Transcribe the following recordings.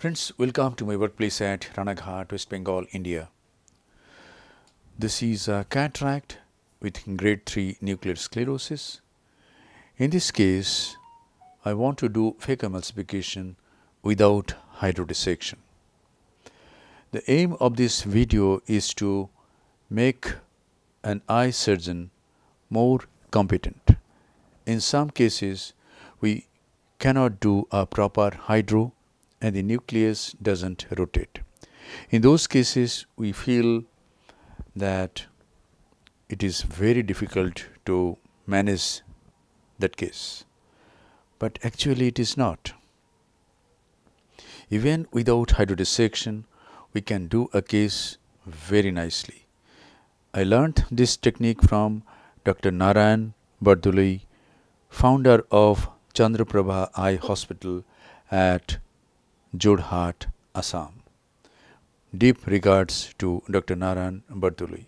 Friends, welcome to my workplace at Ranaghat, West Bengal, India. This is a cataract with grade 3 nuclear sclerosis. In this case, I want to do phacoemulsification without hydrodissection. The aim of this video is to make an eye surgeon more competent. In some cases, we cannot do a proper hydro and the nucleus doesn't rotate. In those cases, we feel that it is very difficult to manage that case. But actually, it is not. Even without hydrodissection, we can do a case very nicely. I learned this technique from Dr. Narayan Barduli, founder of Chandraprabha Eye Hospital at Jorhat, Assam. Deep regards to Dr. Naran Barduli.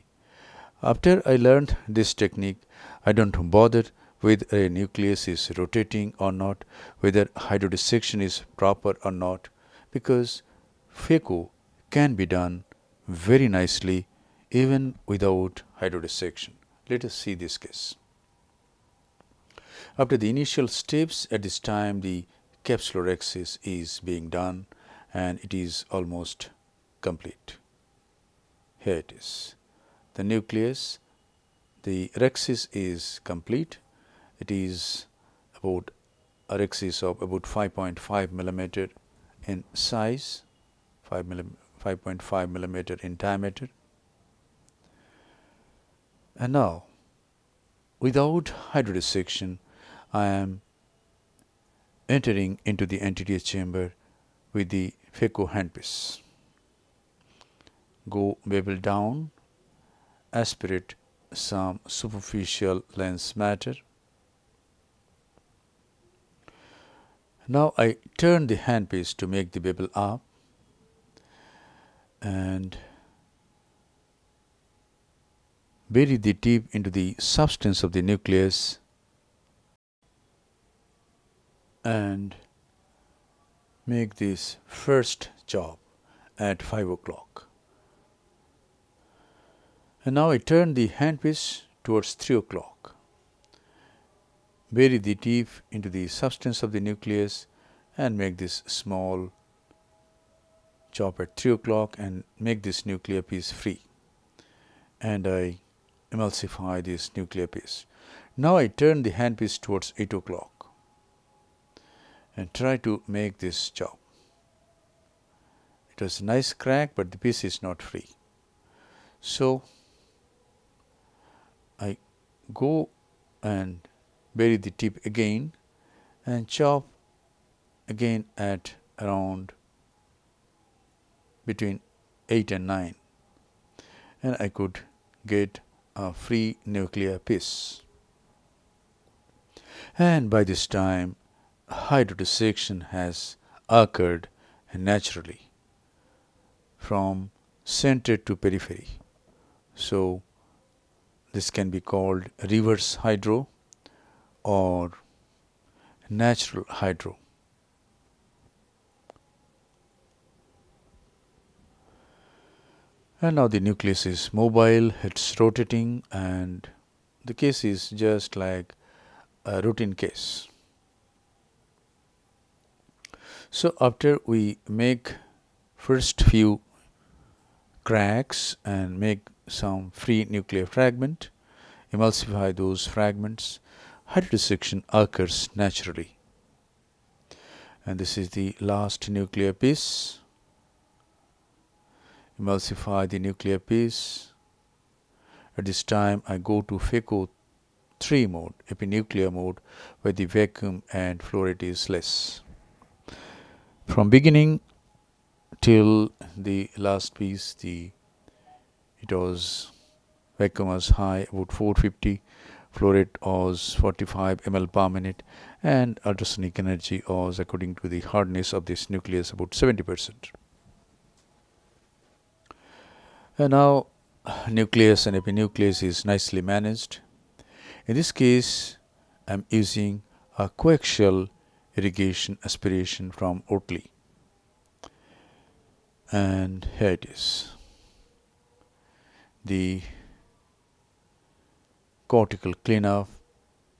After I learned this technique, I don't bother whether a nucleus is rotating or not, whether hydrodissection is proper or not, because phaco can be done very nicely even without hydrodissection. Let us see this case. After the initial steps at this time the capsulorhexis is being done and it is almost complete. Here it is. The nucleus, the rhexis is complete. It is about a rhexis of about 5.5 millimeter in size, 5 5.5 millimeter in diameter. And now, without hydrodissection, I am entering into the anterior chamber with the phaco handpiece. Go bevel down, aspirate some superficial lens matter. Now I turn the handpiece to make the bevel up and bury the tip into the substance of the nucleus and make this first chop at 5 o'clock. And now I turn the handpiece towards 3 o'clock. Bury the tip into the substance of the nucleus and make this small chop at 3 o'clock and make this nuclear piece free. And I emulsify this nuclear piece. Now I turn the handpiece towards 8 o'clock and try to make this chop. It was a nice crack, but the piece is not free. So, I go and bury the tip again and chop again at around between 8 and 9 and I could get a free nuclear piece. And by this time hydrodissection has occurred naturally from center to periphery. So, this can be called reverse hydro or natural hydro. And now the nucleus is mobile, it's rotating and the case is just like a routine case. So, after we make first few cracks and make some free nuclear fragment, emulsify those fragments, hydrodissection occurs naturally. And this is the last nuclear piece. Emulsify the nuclear piece. At this time, I go to phaco 3 mode, epinuclear mode, where the vacuum and flow rate is less from beginning till the last piece the it was vacuum was high about 450 flow rate was 45 ml per minute and ultrasonic energy was according to the hardness of this nucleus about 70 percent. And now nucleus and epinucleus is nicely managed. In this case I am using a coaxial irrigation aspiration from Oertli. and here it is the cortical cleanup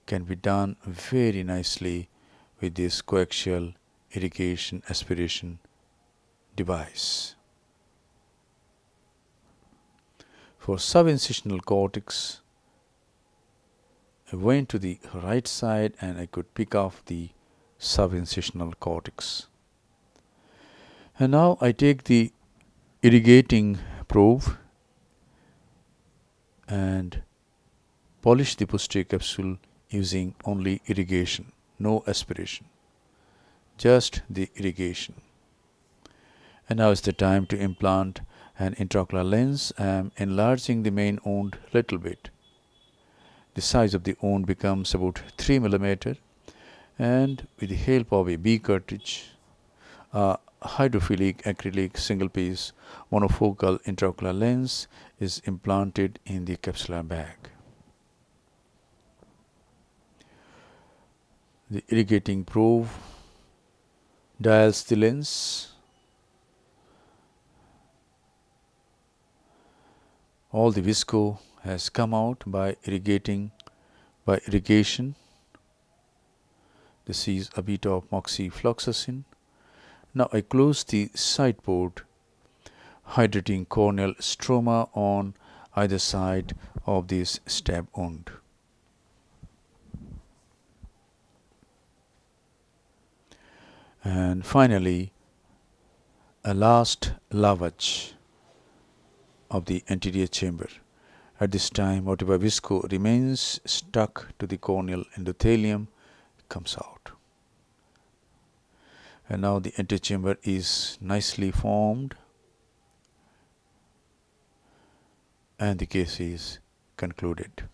can be done very nicely with this coaxial irrigation aspiration device. For subincisional cortex, I went to the right side and I could pick off the subincisional cortex. And now I take the irrigating probe and polish the posterior capsule using only irrigation, no aspiration, just the irrigation. And now is the time to implant an intraocular lens. I am enlarging the main wound little bit. The size of the wound becomes about 3 millimeter and with the help of a B cartridge, a hydrophilic acrylic single piece monofocal intraocular lens is implanted in the capsular bag. The irrigating probe dials the lens. All the visco has come out by irrigating by irrigation. This is a bit of moxifloxacin. Now I close the side port hydrating corneal stroma on either side of this stab wound. And finally, a last lavage of the anterior chamber. At this time, whatever visco remains stuck to the corneal endothelium comes out. And now the antechamber is nicely formed and the case is concluded.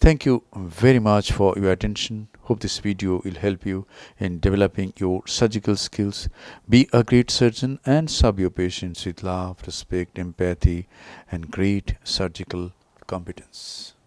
Thank you very much for your attention. Hope this video will help you in developing your surgical skills. Be a great surgeon and serve your patients with love, respect, empathy, and great surgical competence.